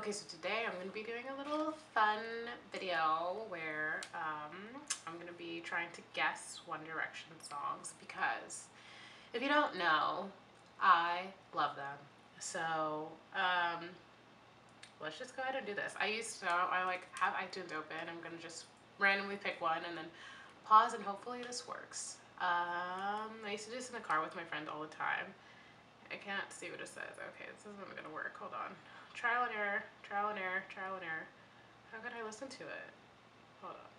Okay, so today I'm going to be doing a little fun video where um, I'm going to be trying to guess One Direction songs because if you don't know, I love them. So um, let's just go ahead and do this. I used to, I like have iTunes open. I'm going to just randomly pick one and then pause and hopefully this works. Um, I used to do this in the car with my friend all the time. I can't see what it says. Okay, this isn't going to work. Hold on. Trial and error, trial and error, trial and error. How could I listen to it? Hold on.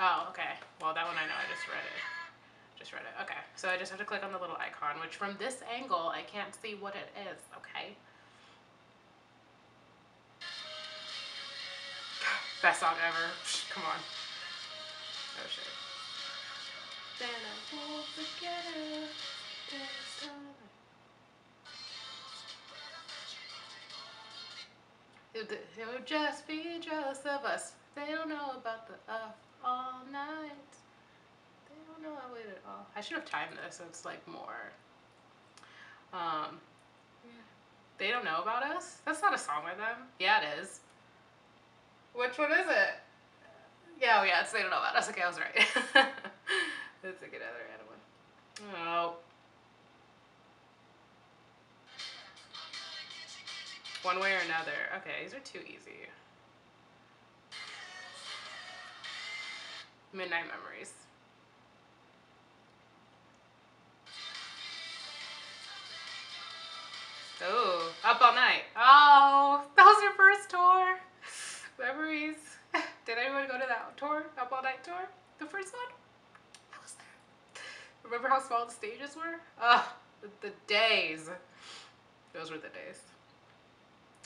Oh, okay. Well, that one I know. I just read it. Just read it. Okay. So I just have to click on the little icon, which from this angle, I can't see what it is. Okay. Best song ever. Come on. Oh, shit. Then I won't forget it. It would just be just of us. They don't know about the up all night. They don't know I waited all. I should have timed this so it's like more. Um, they don't know about us. That's not a song by them. Yeah, it is. Which one is it? Yeah, oh yeah, it's they don't know about us. Okay, I was right. Let's get another random one. Oh. One way or another. Okay, these are too easy. Midnight Memories. Oh, Up All Night. Oh, that was your first tour. Memories. Did anyone go to that tour? Up All Night tour? The first one? Was there. Remember how small the stages were? Oh, the, the days. Those were the days.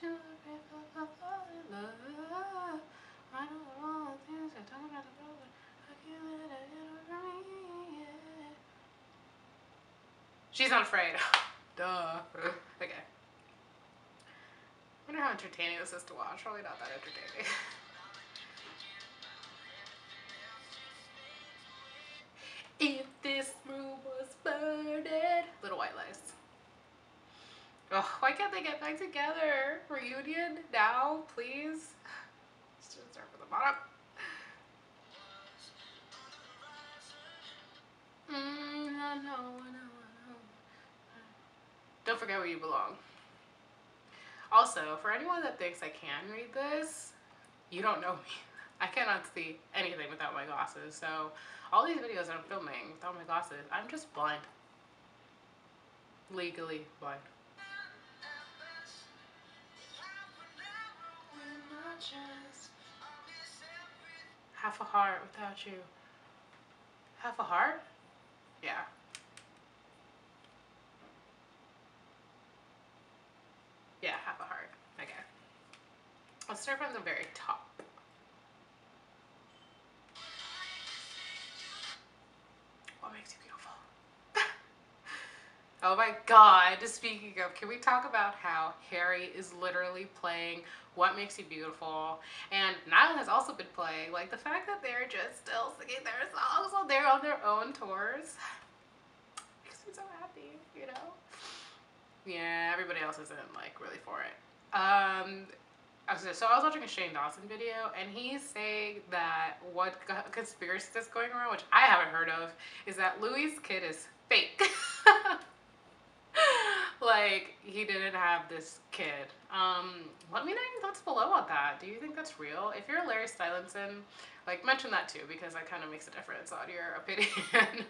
love, scary movies. She likes the way we kiss in the dark. I thinking Girl Almighty? It's not. She She's not afraid. Duh. Okay. I wonder how entertaining this is to watch. Probably not that entertaining. if this room was burning. Little White Lies. Oh, why can't they get back together? Reunion now, please. Let's start from the bottom. Mm. Don't forget where you belong. Also, for anyone that thinks I can read this, you don't know me. I cannot see anything without my glasses. So all these videos I'm filming without my glasses, I'm just blind. Legally blind. Half a heart without you. Half a heart? Yeah. Yeah, half a heart. Okay. Let's start from the very top. Oh my god, just speaking of, can we talk about how Harry is literally playing What Makes You Beautiful? And Niall has also been playing, like the fact that they're just still singing their songs while they're on their own tours makes me so happy, you know? Yeah, everybody else isn't like really for it. Um, so I was watching a Shane Dawson video and he's saying that what conspiracy that's going around, which I haven't heard of, is that Louis' kid is fake. like he didn't have this kid. Um, let me know your thoughts below on that. Do you think that's real? If you're Larry Stylinson, like mention that too because that kind of makes a difference on your opinion.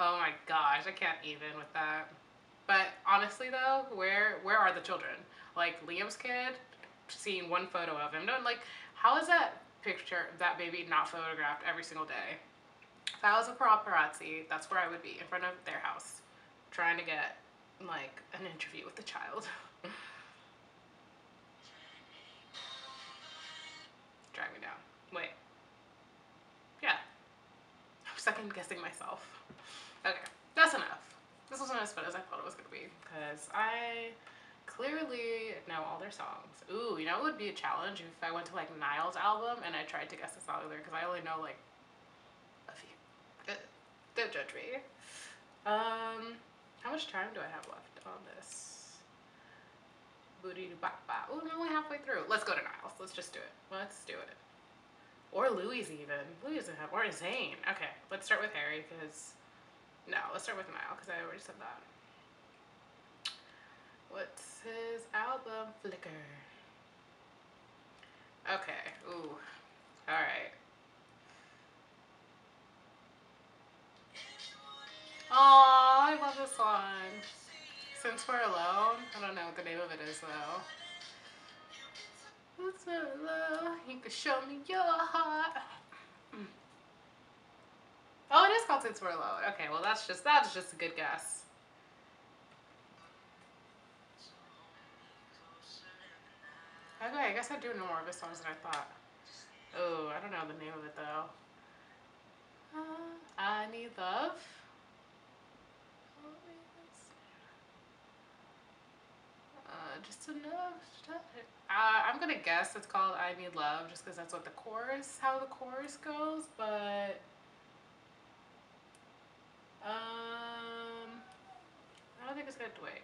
oh my gosh, I can't even with that. But honestly though, where where are the children? Like Liam's kid, seeing one photo of him. No, like how is that picture, that baby not photographed every single day? If I was a paparazzi, that's where I would be, in front of their house, trying to get like an interview with a child. Drag me down. Wait. Yeah. I'm second guessing myself. Okay, that's enough. This wasn't as fun as I thought it was gonna be because I clearly know all their songs. Ooh, you know it would be a challenge if I went to like Niall's album and I tried to guess the song there because I only know like a few. Uh, don't judge me. Um, how much time do I have left on this? Booty ba ba. Oh, I'm only halfway through. Let's go to Niall's. Let's just do it. Let's do it. Or Louis even. Louis doesn't have, or Zayn. Okay, let's start with Harry because, no, let's start with Niall because I already said that. What's his album? Flicker. Okay, ooh, alright. Oh, is though. Since we're you can show me your heart. Mm. Oh, it is called Since We're. Okay, well that's just that's just a good guess. Okay, I guess I do know more of his songs than I thought. Oh, I don't know the name of it though. Uh, I Need Love. Uh, just enough. Uh, I'm gonna guess it's called I Need Love just because that's what the chorus, how the chorus goes, but um, I don't think it's gonna wait.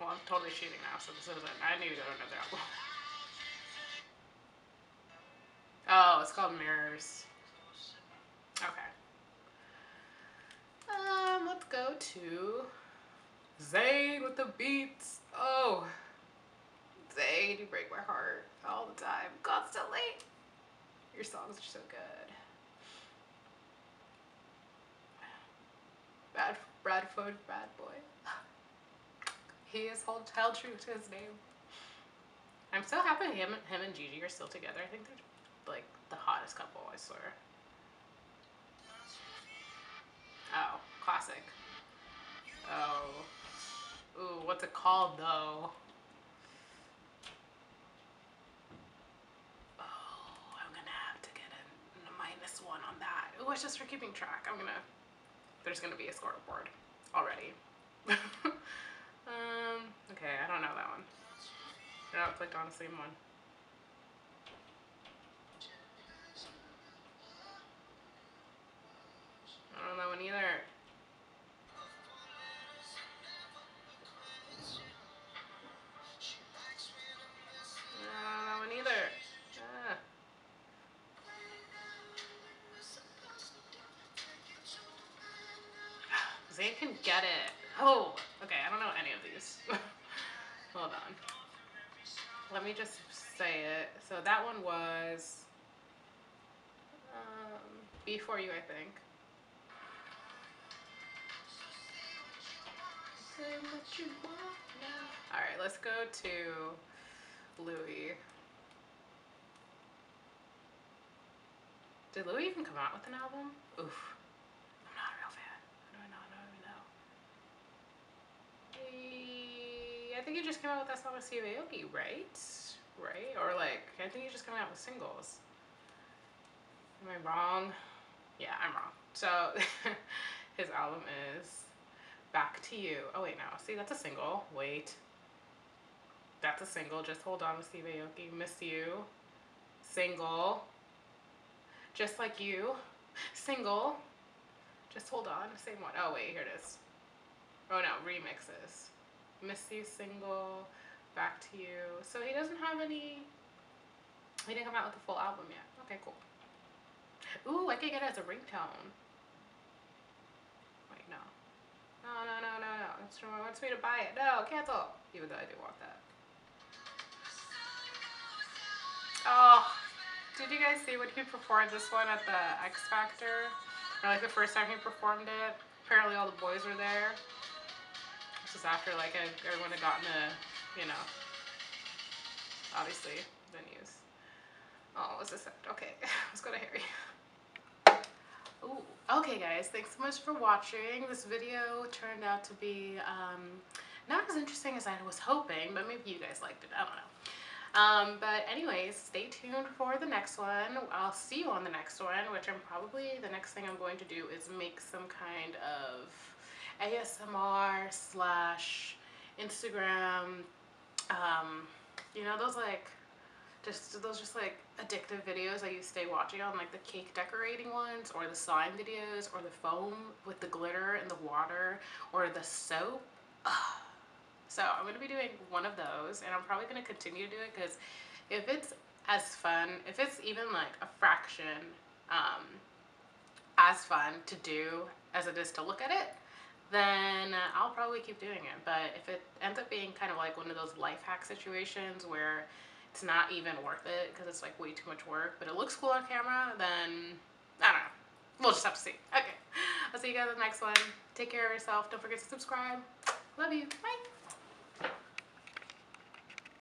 Well, I'm totally cheating now, so this isn't. I need to go to another album. Oh, it's called Mirrors. Okay. Let's go to Zayn with the beats. Oh, Zayn, you break my heart all the time, constantly. Your songs are so good. Bad Bradford, bad boy. he is held, held true to his name. I'm so happy him, him and Gigi are still together. I think they're like the hottest couple, I swear. What's it called though? Oh, I'm gonna have to get a, a minus one on that. Ooh, it's just for keeping track. I'm gonna, there's gonna be a scoreboard already. um, okay, I don't know that one. I don't clicked on the same one. Can get it. Oh, okay, I don't know any of these. Hold on. Let me just say it. So that one was um, before you, I think. All right, let's go to Louis. Did Louis even come out with an album? Oof. I'm not a real fan. I don't know, I don't even know. He, I think he just came out with that song with Steve Aoki, right? Right? Or like, I think he's just coming out with singles. Am I wrong? Yeah, I'm wrong. So his album is Back to You. Oh wait, no. See, that's a single. Wait. That's a single. Just hold on with Steve Aoki. Miss You. Single. Just Like You. Single. Just hold on. Same one. Oh wait, here it is. Oh no, remixes. Miss You single. Back to You. So he doesn't have any... He didn't come out with a full album yet. Okay, cool. Ooh, I could get it as a ringtone. Wait, no. No, no, no, no, no. That's Instrument wants me to buy it. No, cancel. Even though I do want that. Oh, did you guys see when he performed this one at the X Factor? Or like the first time he performed it? Apparently all the boys were there. This after like everyone had gotten a, you know, obviously venues. Oh, what's this? Okay, let's go to Harry. Ooh. Okay guys, thanks so much for watching. This video turned out to be um, not as interesting as I was hoping, but maybe you guys liked it, I don't know. Um, but anyways, stay tuned for the next one. I'll see you on the next one, which I'm probably, the next thing I'm going to do is make some kind of ASMR slash Instagram, um, you know, those like, just those just like addictive videos used to stay watching on like the cake decorating ones or the slime videos or the foam with the glitter and the water or the soap. So I'm going to be doing one of those and I'm probably going to continue to do it because if it's as fun, if it's even like a fraction um, as fun to do as it is to look at it, then I'll probably keep doing it. But if it ends up being kind of like one of those life hack situations where it's not even worth it because it's like way too much work, but it looks cool on camera, then I don't know. We'll just have to see. Okay. I'll see you guys in the next one. Take care of yourself. Don't forget to subscribe. Love you. Bye.